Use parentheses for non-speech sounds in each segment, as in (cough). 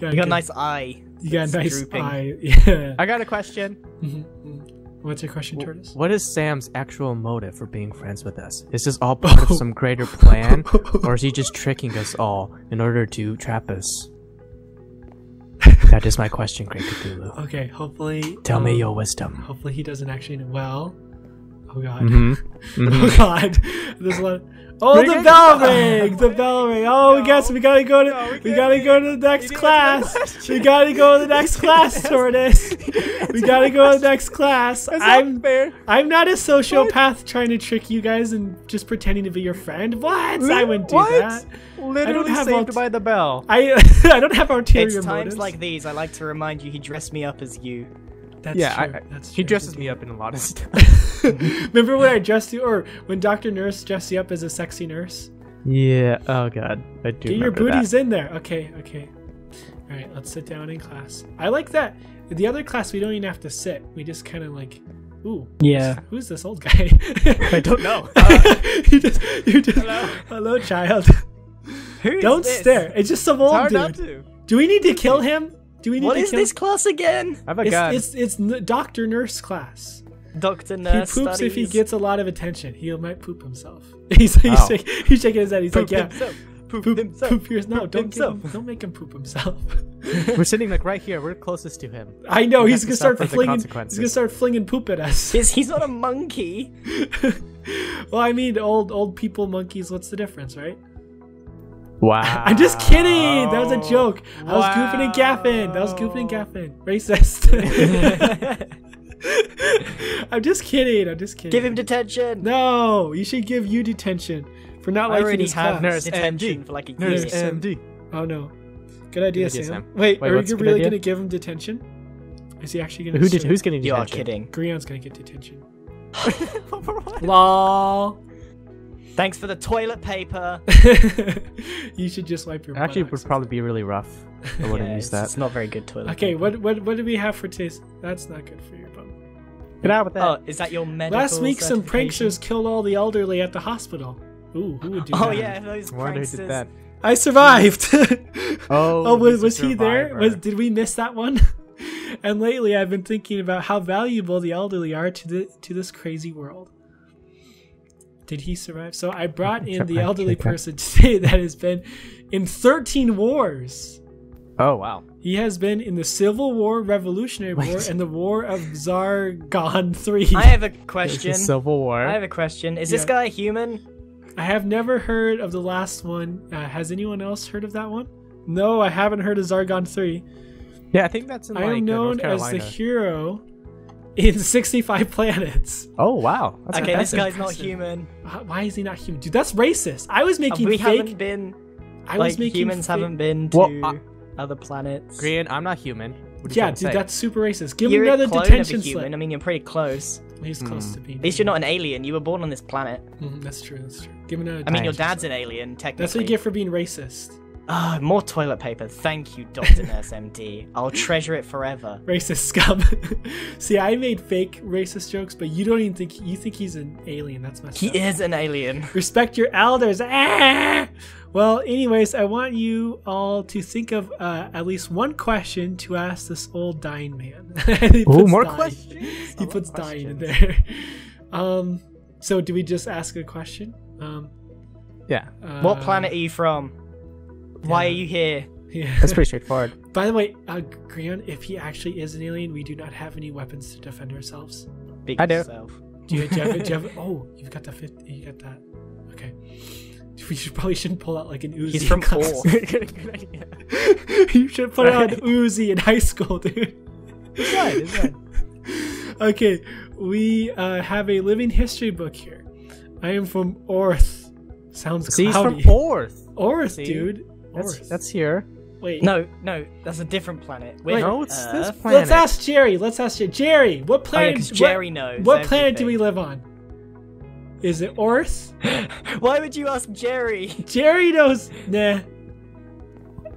got, You got a nice eye. You got a nice drooping. eye. (laughs) Yeah. I got a question. Mhm, mhm. What's your question, Tortoise? What is Sam's actual motive for being friends with us? Is this all part of some greater plan, (laughs) or is he just tricking us all in order to trap us? (laughs) That is my question, Great Cthulhu. Okay, hopefully. Tell me um, your wisdom. Hopefully he doesn't actually know. Well. Oh god. Mm-hmm. (laughs) Oh god. A lot. Oh, Ring the bell ring! The bell ring. Oh, I guess we gotta go to. No, we we gotta go to the next (laughs) class. (laughs) We gotta go to the next class, Tortoise. We gotta go to the next class. I'm fair. I'm not a sociopath trying to trick you guys and just pretending to be your friend. What? I wouldn't do What? that. Literally have saved by the bell. I I don't have ulterior It's times motives. like these I like to remind you he dressed me up as you. That's yeah, true. I, I- That's he dresses me up in a lot of (laughs) stuff. (laughs) Remember when I dressed you, or when Doctor Nurse dressed you up as a sexy nurse? yeah. Oh god, I do. Get your remember that. booties in there. Okay, okay. All right, let's sit down in class. I like that. The other class, we don't even have to sit. We just kind of like, ooh, Yeah. who's this old guy? (laughs) I don't know. you just, you just, Hello? hello, child. Who is don't this? stare. It's just some It's old hard dude. not to. Do we need to kill him? Do we need What to is kill this class again? I have a gun. It's, it's it's doctor nurse class. Doctor nurse. He Nurse poops if he gets a lot of attention. He might poop himself. (laughs) He's he's, Oh. shak- he's shaking his head. He's Poop like, yeah, himself. Poop, poop, himself. poop yours. No, Poop don't give him, don't make him poop himself. (laughs) We're sitting like right here. We're closest to him. (laughs) I know We he's gonna to start flinging. He's gonna start flinging poop at us. He's, he's not a monkey. well, I mean, old old people, monkeys. What's the difference, right? Wow. I'm just kidding. That was a joke. I was goofing and gaffing. That was goofing and gaffing. Racist. (laughs) I'm just kidding. I'm just kidding. Give him detention. No, you should give you detention for not I liking already his have class. Nurse detention MD. for like a Nurse year. MD. Oh no. Good idea, idea, Sam. Sam. Wait, Wait, are you really gonna give him detention? Is he actually gonna? Who did? serve- Who's getting You are kidding. Grian's gonna get detention. For (laughs) what? Lol. Thanks for the toilet paper. (laughs) you should just wipe your. Actually, it would probably be really rough. I wouldn't Yeah, use it's, that. it's not very good toilet Okay, paper. what what what do we have for taste? That's not good for your bum. Get out with that. Oh, is that your medical Last week, some certification? pranksters killed all the elderly at the hospital. Ooh, who would do Oh that? yeah, those I wonder who pranksters. did that. I survived. (laughs) Oh, oh, was, was he there? Was did we miss that one? (laughs) and lately, I've been thinking about how valuable the elderly are to the to this crazy world. Did he survive? So I brought in the elderly person today (laughs) that has been in 13 wars. Oh wow. He has been in the Civil War, Revolutionary War, Wait. and the War of Zargon 3. I have a (laughs) question. the Civil War. I have a question. Is this guy human? I have never heard of the last one. Uh, has anyone else heard of that one? No, I haven't heard of Zargon 3. yeah, I think that's in I like am uh, North known as the hero in 65 (laughs) planets. Oh wow. That's okay, this guy's not human. Why is he not human? Dude, that's racist. I was making we fake. haven't been I like was making humans fake- haven't been to Well, uh, other planets. Green, I'm not human. What are you Yeah, dude, say? that's super racist. Give You're me another detention of a human. slip. I mean, you're pretty close. He's close Hmm. to being. At least you're not an alien. You were born on this planet. Mhm, that's true. That's true. Give me another. I mean, your dad's an alien, technically. That's what you get for being racist. Ah, more toilet paper. Thank you, Dr. (laughs) Nurse MD. I'll treasure it forever. Racist scum. (laughs) See, I made fake racist jokes, but you don't even think you think he's an alien. That's messed He up. is an alien. (laughs) Respect your elders. Ah! Well, anyways, I want you all to think of uh, at least one question to ask this old dying man. He Ooh, puts more dying. questions. He I puts dying in there. Um, so do we just ask a question? Um, Yeah, uh, What planet are you from? Why yeah. are you here? Yeah. that's pretty straightforward. (laughs) By the way, uh, Grian, if he actually is an alien, we do not have any weapons to defend ourselves. Big I do. yourself. Do you, do you, have, do you have? (laughs) Oh, you've got the fifth. You got that. Okay. We should probably shouldn't pull out like an Uzi. He's from gun. four. (laughs) You should put out an Uzi in high school, dude. It's fine, it's fine. Okay, we uh, have a living history book here. I am from Orth. Sounds See, he's from Orth. Orth, See? dude. That's, Orth. that's here. Wait. No, no, that's a different planet. Wait. from No, it's this planet. Let's ask Jerry. Let's ask Jerry. Jerry, what Oh, yeah, planet? 'cause what- Jerry knows. What planet do we live on? Is it Orth? (laughs) Why would you ask Jerry? Jerry knows. Nah.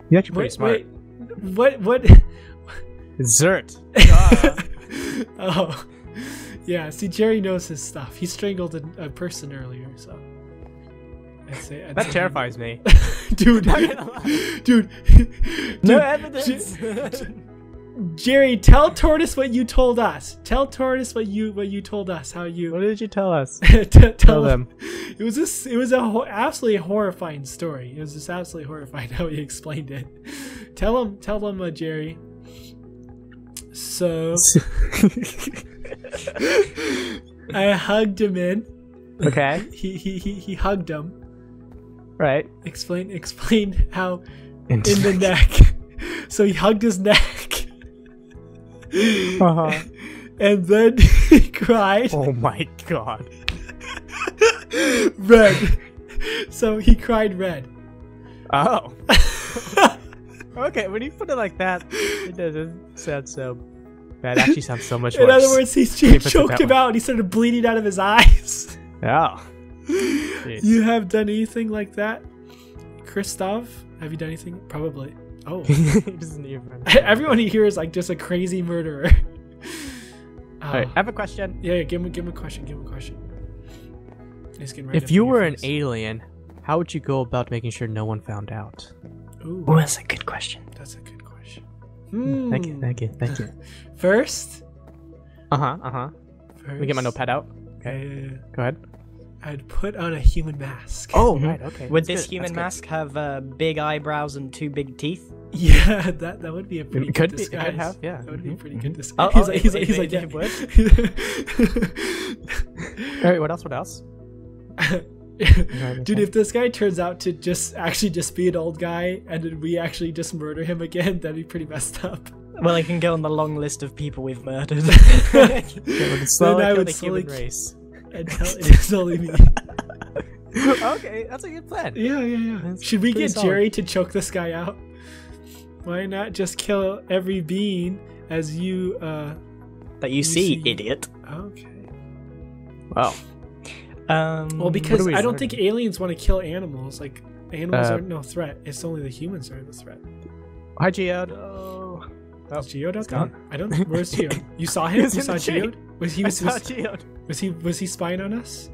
You're actually pretty Wait, smart. wait. What? What? Zert. (laughs) oh, yeah. See, Jerry knows his stuff. He strangled a, a person earlier, so I I'd say, I'd That say- terrifies me. (laughs) dude. (laughs) dude. No Dude, evidence. (laughs) Jerry, tell Tortoise what you told us. Tell Tortoise what you what you told us. How you What did you tell us? T- tell, Tell them. It was this. It was a ho- absolutely horrifying story. It was just absolutely horrifying how he explained it. Tell him. Tell them, uh, Jerry. So I hugged him in. okay. He he he, he hugged him. Right. Explain explain how in the neck. (laughs) So he hugged his neck, uh-huh. (laughs) and then he cried Oh my god. red. So he cried red. Oh. (laughs) okay, when you put it like that, it doesn't sound so bad. Actually sounds so much worse. In other words, he, he He puts it choked him way. out and he started bleeding out of his eyes. Oh. Jeez. You have done anything like that? Christoph? Have you done anything? Probably. Oh. (laughs) Doesn't even. (laughs) Everyone here is like just a crazy murderer. (laughs) Oh. Alright, I have a question. Yeah, yeah, give him, give him a question. Give him a question. Right If you in your were an alien, how would you go about making sure no one found out? Ooh, Oh, that's a good question. that's a good question. Thank you, thank you, thank you. First, Uh huh, uh huh. Let me get my notepad out. Okay. Go ahead. I'd put on a human mask. Oh, right, okay. Would that's this good, human that's mask have uh, big eyebrows and two big teeth? Yeah, (laughs) that that would be a pretty It good could be- it could disguise. have, yeah. That would be a Mhm, pretty good disguise. Oh, he's oh, like, he's like, it- he's like, yeah. (laughs) good. Alright, what else? What else? (laughs) Dude, if this guy turns out to just actually just be an old guy and then we actually just murder him again, that'd be pretty messed up. Well, I can go on the long list of people we've murdered. Yeah, we can slowly I would the human slowly- race. Until it is only me. okay, that's a good plan. Yeah, yeah, yeah. That's Should we get solid. Jerry to choke this guy out? Why not just kill every being as you uh that you see, see. idiot. okay. Wow. Um, Well because we I don't think aliens want to kill animals. Like animals Uh, aren't no threat. It's only the humans are the threat. Hi, Geode. Oh. Is Geode out there? gone. I don't where's Geode? You saw him? (laughs) You saw the. Geode? Was he I was, saw was, Geode. was he was he spying on us?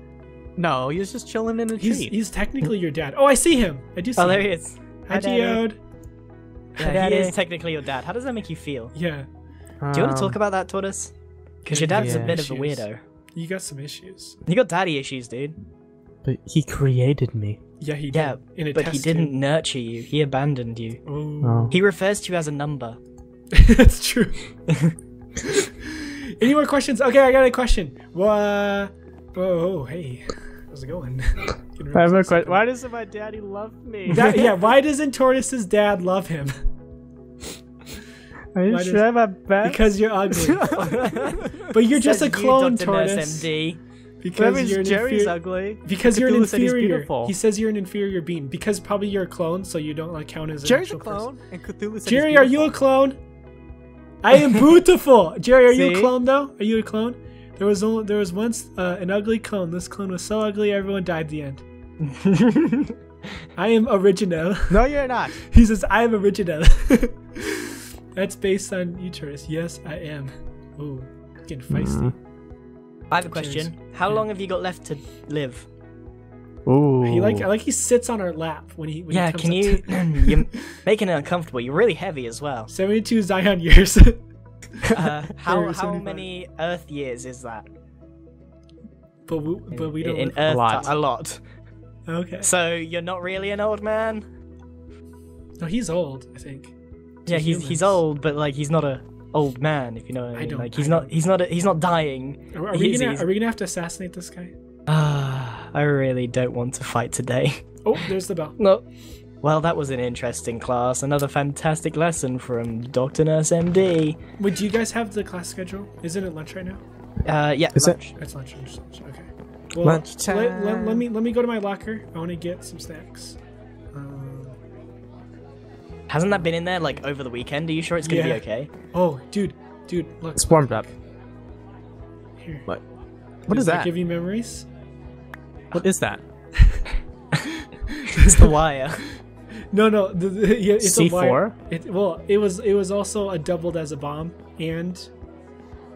No, he was just chilling in a He's tree. he's technically your dad. Oh I see him. I do see Oh, there him. he is. Hi Hi, Geode. Yeah, he is technically your dad. How does that make you feel? Yeah. Do you want to talk Um, about that, Tortoise? Because your dad's a Yeah. bit of a weirdo. You got some issues. You got daddy issues, dude. But he created me. Yeah, he did. Yeah, in a but he test didn't nurture you. He abandoned you. Oh. Oh. He refers to you as a number. (laughs) That's true. (laughs) Any more questions? Okay, I got a question. Uh, oh, hey, how's it going? (laughs) I have a question. Why doesn't my daddy love me? That- yeah, why doesn't Tortoise's dad love him? Are you why sure does- I'm a best? Because you're ugly. But you're just a Says you, clone, Dr. Tortoise. MD. that Because means you're Jerry's ugly. Because you're an Cthulhu said he's inferior. He says you're an inferior being. Because probably you're a clone, so you don't like count as an Jerry's a actual person. clone, and Cthulhu said Jerry, are you a clone? I am beautiful. Jerry, are you a clone though? Are you a clone? There was only, there was once uh, an ugly clone. This clone was so ugly, everyone died at the end. (laughs) I am original. (laughs) No, you're not. (laughs) He says, I am original. That's based on Uterus. Yes, I am. Ooh, getting feisty. I have a question. How long have you got left to live? Ooh. He like I like he sits on our lap when he when yeah, he comes can up you? to- (laughs) you're (laughs) making it uncomfortable. You're really heavy as well. 72 Zion years. (laughs) Uh, how how many Earth years is that? but we, but we in, don't. in live- Earth lot. ti- a lot. okay. So you're not really an old man. No, he's old. I think. Yeah, he's he's old, but like he's not a old man. If you know what I I mean. don't- like he's I not don't. he's not a, he's not dying. Are, are we gonna he's- are we gonna have to assassinate this guy? Ah, I really don't want to fight today. (laughs) Oh, there's the bell. No. Well, that was an interesting class. Another fantastic lesson from Dr. Nurse MD. Wait, do you guys have the class schedule? Isn't it lunch right now? Uh, yeah. Is it? lunch. It's lunch. Lunch. lunch. Okay. Well, Lunchtime. Let, let, let me let me go to my locker. I want to get some snacks. Um, Hasn't that been in there like over the weekend? Are you sure it's gonna Yeah. be okay? oh, dude, dude, look. It's warmed up. Here. What? What Does is that? Give you memories. What is that? It's the wire. No, no. The, the, yeah, it's a wire. C4? It, well, it was it was also a doubled as a bomb and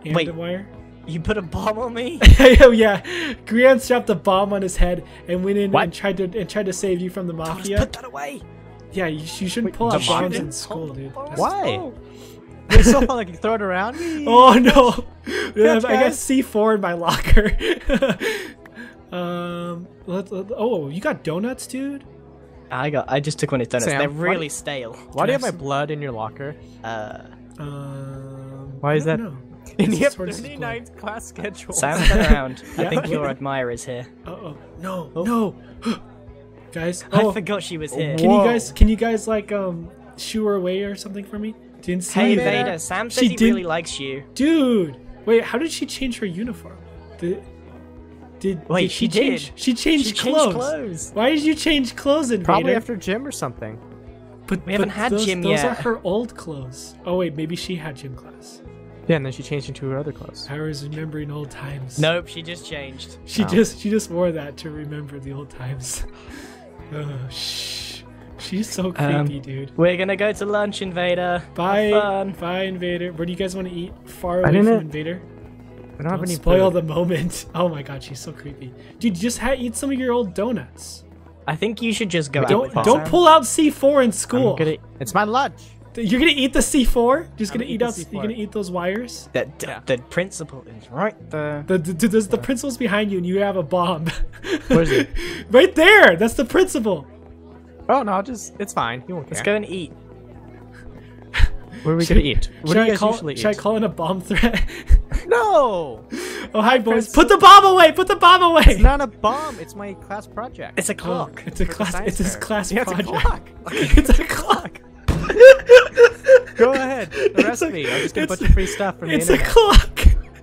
and Wait. a wire. You put a bomb on me? (laughs) oh yeah, Grian strapped a bomb on his head and went in What? and tried to and tried to save you from the Thomas, mafia. put that away. Yeah, you, you shouldn't Wait, pull out bombs bomb? in school, dude. That's- Why? Oh. (laughs) It's so fun, like you throw it around. (laughs) Oh no! Yeah, Catch, I got. C4 in my locker. Um, let's, let- oh, you got donuts, dude? I got. I just took one of his donuts. Sam, They're why- really stale. Why do you have Can my blood in your locker? Uh, Um, Why I is don't that- know. And (laughs) It's you have sort of 39 class schedule. Sam, turn around. (laughs) I Yeah. think your admirer is here. Uh oh, no, Oh. no, (gasps) guys. I Oh, forgot she was here. can you guys, can you guys like um shoo her away or something for me? Didn't see Hey you Vader. Sam says She he did- really likes you. dude. Wait, how did she change her uniform? Did did Wait, did she change? did. She changed, She clothes. changed clothes. Why did you change clothes in Probably after gym or something. But, We haven't had those, gym those yet. are her old clothes. Oh wait, maybe she had gym class. Yeah, and then she changed into her other clothes. I was remembering old times. Nope, she just changed. she Oh. just she just wore that to remember the old times. (laughs) oh shh, she's so creepy, Um, dude. We're gonna go to lunch, Invader. Have Bye, fun. bye, Invader. Where do you guys want to eat? Far away from didn't- Invader. I don't have Don't any spoil food. the moment. (laughs) Oh my god, she's so creepy, dude. Just ha- eat some of your old donuts. I think you should just go out Don't with don't Sam. pull out C4 in I'm school. gonna- It's my lunch. You're gonna eat the C4. Just I'm gonna gonna eat eat out. You're gonna eat those wires. The, the, Yeah. the principal is right there. The, the, the, the principal's behind you and you have a bomb. (laughs) Where's it? right there! That's the principal. Oh no, I'll just it's fine. You won't care. Let's go and eat. (laughs) What are we gonna eat? What should do I you guys call, usually Should I call in a bomb threat? No, oh, hi, boys. Put the bomb away! Put the bomb away! it's not a bomb. It's my class project. It's a Oh, clock. it's a class. It's his class Yeah, it's a clock. (laughs) it's a clock. (laughs) Go ahead, arrest a- me. I'll just get a it's- bunch of free stuff from the internet. (laughs)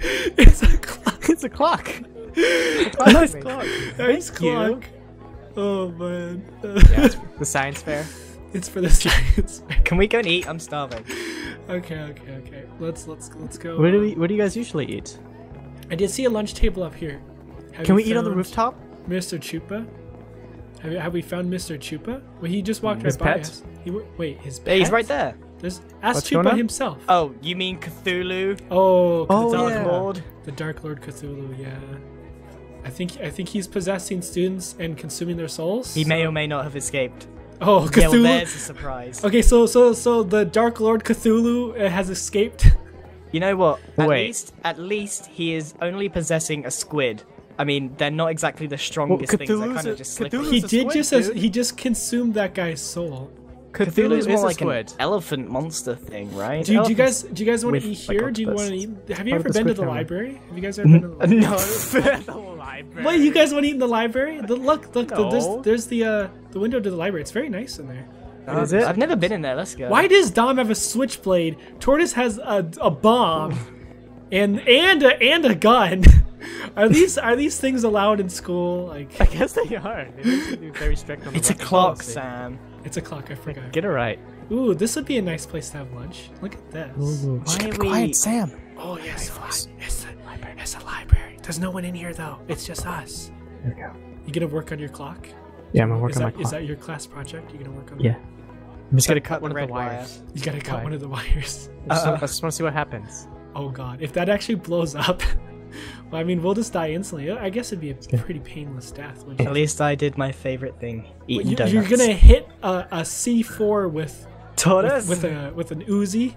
It's a clock. It's a clock. it's a clock. nice clock. Nice clock. Oh man. Yeah, it's the science fair. It's for the science. (laughs) (laughs) Can we go and eat? I'm starving. okay, okay, okay. Let's let's let's go. What do we? What do you guys usually eat? I did see a lunch table up here. Have Can we eat on the rooftop? Mr. Chupa? Have, have we found Mr. Chupa? Well, he just walked His right by us. He, w- wait, his Yeah, he's right there. There's ask What's Chupa himself. Oh, you mean Cthulhu? Oh, Oh, the Dark Dark yeah. Lord? The Dark Lord Cthulhu, yeah. I think I think he's possessing students and consuming their souls. He may or may not have escaped. Oh, (laughs) Yeah, well, Cthulhu. there's a surprise. okay, so so so the Dark Lord Cthulhu uh, has escaped. You know what? At Wait. least, at least he is only possessing a squid. I mean, they're not exactly the strongest things. They're kind of just slippery. Cthulhu's he a did squid, just as dude. he just consumed that guy's soul. Cthulhu is more like squid. an elephant monster thing, right? Do, you- do you guys do you guys want to eat like, here? do you want to eat? Have you ever been to the family. library? Have you guys ever been to the (laughs) library? No. (laughs) the library. What you guys want to eat in the library? The, look, look, the, there's there's the uh the window to the library. It's very nice in there. Is it? I've never been in there. Let's go. Why does Dom have a switchblade? Tortoise has a, a bomb, and and a, and a gun. (laughs) Are these are these things allowed in school? Like I guess they are. They need to very strict on the It's a clock, policy. Sam. it's a clock. I forgot. Get it right. Ooh, this would be a nice place to have lunch. Look at this. Why are we? quiet, Sam. Oh yes, it's, it's a library. It's a library. There's no one in here though. It's just us. There we go. You gonna work on your clock? Yeah, I'm gonna Is work on my that, is clock. that your class project? You gonna work on? Yeah. I'm just gonna Cut cut one of the red wire. wires. You gotta cut Why? one of the wires. (laughs) I just, Uh, I just want to see what happens. Oh god, if that actually blows up, (laughs) well, I mean, we'll just die instantly. I guess it'd be a pretty painless death. wouldn't At it? least I did my favorite thing: eating You, donuts. you're gonna hit a, a C4 with tortoise. with, with a with an Uzi.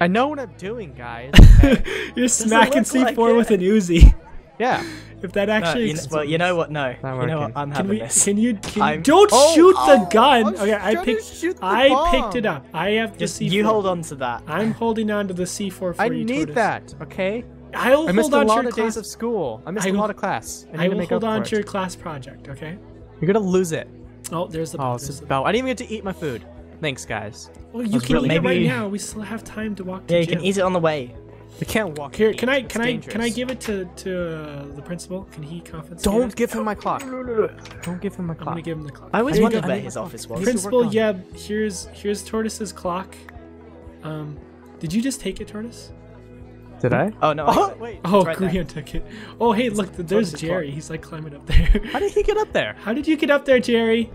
I know what I'm doing, guys. (laughs) You're smacking C4 it. with an Uzi. yeah. (laughs) If that No, actually, you know, well, you know what? No, Not you know what? working. I'm can we? this. Can you? Can, I'm- don't Oh, shoot the oh, gun. I Okay, I picked. shoot the I picked it up. I have the Just C4. you hold on to that. I'm holding on to the C4 for I you, I need Tortoise. that. Okay. I'll I missed hold a on to lot your of class. days of school. I missed I a will- lot of class. I need I to will make hold up on to your class project. Okay. You're gonna lose it. Oh, there's the. Oh, there's it's the- about. I didn't even get to eat my food. Thanks, guys. Well, you can really- eat it right now. We still have time to walk to Yeah, you gym. can eat it on the way. We can't walk. Here, can. I It's can I can I give it to to uh, the principal? Can he confiscate Don't it? give him my clock. Don't give him my I'm clock. gonna give him the clock. I always Here you wondered where his office clock. was. Principal, work yeah. Here's here's Tortoise's clock. Um, did you just take it, Tortoise? Did I? Oh no! Oh wait. Oh, right there. Took it. Oh, hey, look, there's Jerry. He's like climbing up there. How did he get up there? How did you get up there, Jerry?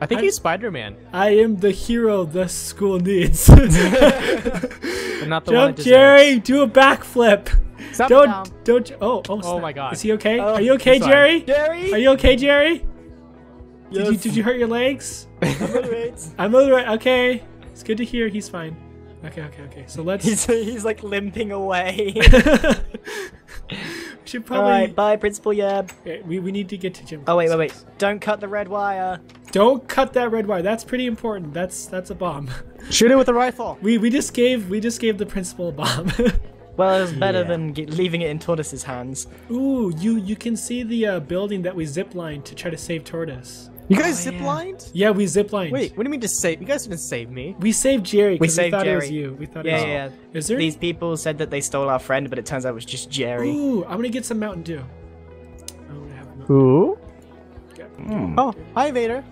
I think I- he's Spider-Man, I am the hero the school needs. (laughs) not the Jump, deserves. Jerry! Do a backflip. Stop don't now. don't. Oh, oh oh. snap. my God. Is he okay? Oh, Are you okay. Jerry? Jerry! Are you okay, Jerry? Did you did you hurt your legs? Alright. (laughs) I'm alright. Okay, it's good to hear. He's fine. Okay okay okay. So let's. he's, he's like limping away. (laughs) we should probably. Alright, bye, Principal Yab. We we need to get to gym. Oh, wait, wait, wait. Don't cut the red wire. Don't cut that red wire. That's pretty important. That's that's a bomb. (laughs) Shoot it with a rifle. We we just gave we just gave the principal a bomb. (laughs) Well, it was better Yeah. than ge- leaving it in Tortoise's hands. Ooh, you you can see the uh, building that we ziplined to try to save Tortoise. You guys Oh, yeah. ziplined? Yeah, we ziplined. Wait, what do you mean to save? You guys didn't save me. we saved Jerry We because we, saved thought it was you. We thought Yeah, it was yeah, you. yeah. Is there? These people said that they stole our friend, but it turns out it was just Jerry. Ooh, I'm gonna get some Mountain Dew. I'm gonna have Mountain Ooh. Dew. Hmm. Oh, hi Vader.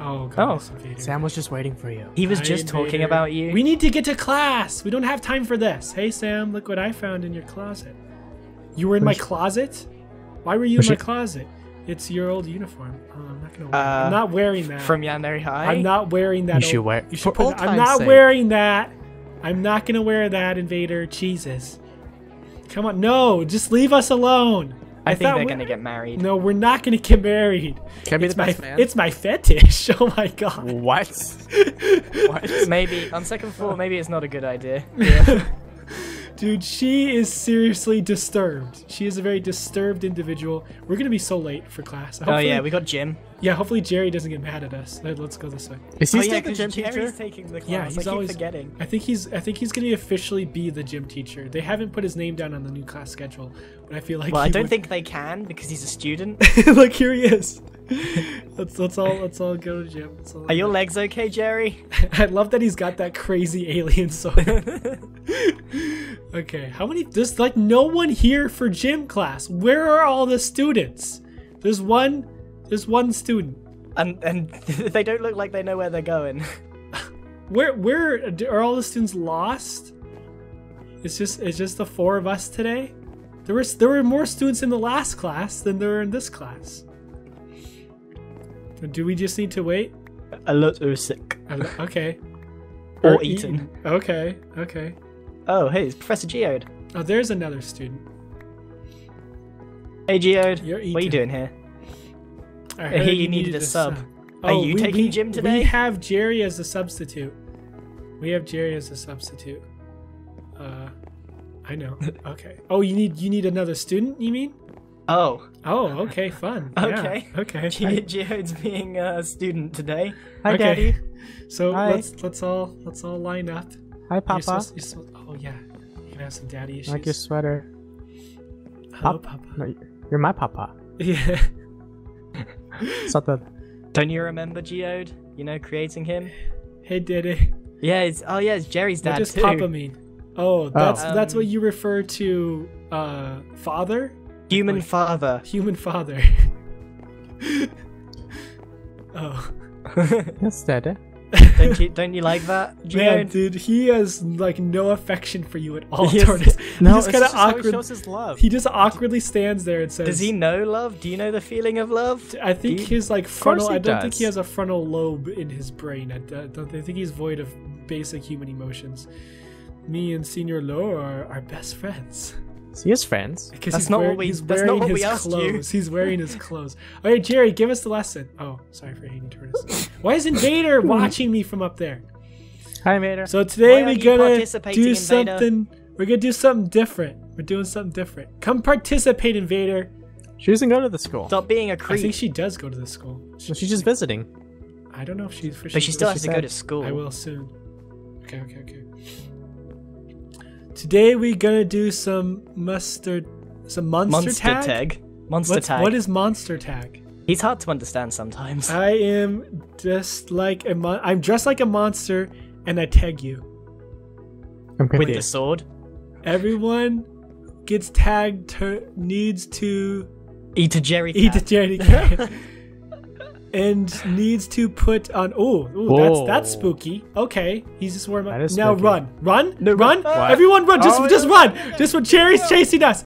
Oh, God, Oh. Vader. Sam was just waiting for you. He was Hi, just talking Vader. about you. We need to get to class. We don't have time for this. Hey, Sam, look what I found in your closet. You were in my closet? Why were you in my your- closet? It's your old uniform. Oh, I'm not gonna. Wear Uh, I'm not wearing that. From Yandere High. I'm not wearing that. You should old- wear- You should put I'm not sake. wearing that. I'm not gonna wear that, Invader. Jesus. Come on, no, just leave us alone. I think they're gonna get married. No, we're not gonna get married. Can I be it's the my, best man? it's my fetish. (laughs) Oh my god. What? (laughs) what? Maybe on second floor, maybe it's not a good idea. (laughs) Dude, she is seriously disturbed. She is a very disturbed individual. We're gonna be so late for class. Oh Hopefully- yeah, we got gym. yeah. Hopefully Jerry doesn't get mad at us. Let- Let's go this way. Is he oh still yeah, the 'cause gym Jerry's teacher? taking the class. Yeah, he's keep always forgetting. I think he's. I think he's gonna officially be the gym teacher. They haven't put his name down on the new class schedule, but I feel like. Well, I don't would- think they can because he's a student. (laughs) Look, here he is. Let's let's all let's all go to gym. All- Are your legs okay, Jerry? (laughs) I love that he's got that crazy alien sword. (laughs) okay, how many? There's like no one here for gym class. Where are all the students? There's one. There's one student. And and (laughs) they don't look like they know where they're going. Where where are all the students lost? It's just it's just the four of us today. There was there were more students in the last class than there were in this class. Do we just need to wait? A lot are sick. Okay. (laughs) Or eaten. Okay. Okay. Oh, hey, it's Professor Geode. Oh, there's another student. Hey, Geode. You're What are you doing here? I hear you needed a sub. Are you taking gym today? Oh, We have Jerry as a substitute. We have Jerry as a substitute. Uh, I know. (laughs) Okay. Oh, you need you need another student? You mean? Oh, Oh, okay, fun. (laughs) Yeah, Okay. Okay. (laughs) Ge- Geode's being a student today. Hi, Okay. Daddy. So Hi. let's let's all let's all line up. Hi, You're Papa. supposed- you're supposed- oh yeah, you can have some daddy issues. like your sweater. Hello, Pop- Papa. No, you're my Papa. Yeah. It's not the. Don't you remember Geode? You know, creating him? Hey, Daddy. Yeah, it's, oh yeah, it's Jerry's What dad does too. Papa mean? Oh, that's Oh. that's what you refer to uh father, Human Wait. father. human father. (laughs) oh. (laughs) Yes, Daddy. don't you don't you like that, (laughs) Man, dude, he has like no affection for you at all, Yes. Tortoise. No, he just it's kind of just how he awkward. shows his love. He just awkwardly stands there and says, Does he know love? Do you know the feeling of love? I think you, his like frontal. I don't think he has a frontal lobe in his brain. I don't. I think he's void of basic human emotions. Me and Senior Low are, are best friends See his friends. because That's he's, not what we- he's that's not wearing what we his asked you. clothes. He's wearing his clothes. All right, Jerry, give us the lesson. Oh, sorry for hating Tortoise. Why is Invader (laughs) watching me from up there? Hi, Vader. So today we're gonna do Invader? something. We're gonna do something different. We're doing something different. Come participate, Invader. she doesn't go to the school. Stop being a creep. I think she does go to the school. So she's just visiting. I don't know if she's officially. But she still she has to go to school. I will soon. Okay, okay, okay. Today we're gonna do some mustard, some monster, Monster tag. tag. Monster What's, tag. What is monster tag? He's hard to understand sometimes. I am just like a mon- I'm dressed like a monster, and I tag you. I'm with the sword. Everyone gets tagged to, needs to Eat a Jerry eat a. Jerry (laughs) cat. And needs to put on. Oh, ooh, that's that's spooky. Okay, he's just warm up. Now spooky. run, run, No, run! What? Everyone, run! Just Oh, just yeah. run! Just when Jerry's chasing us.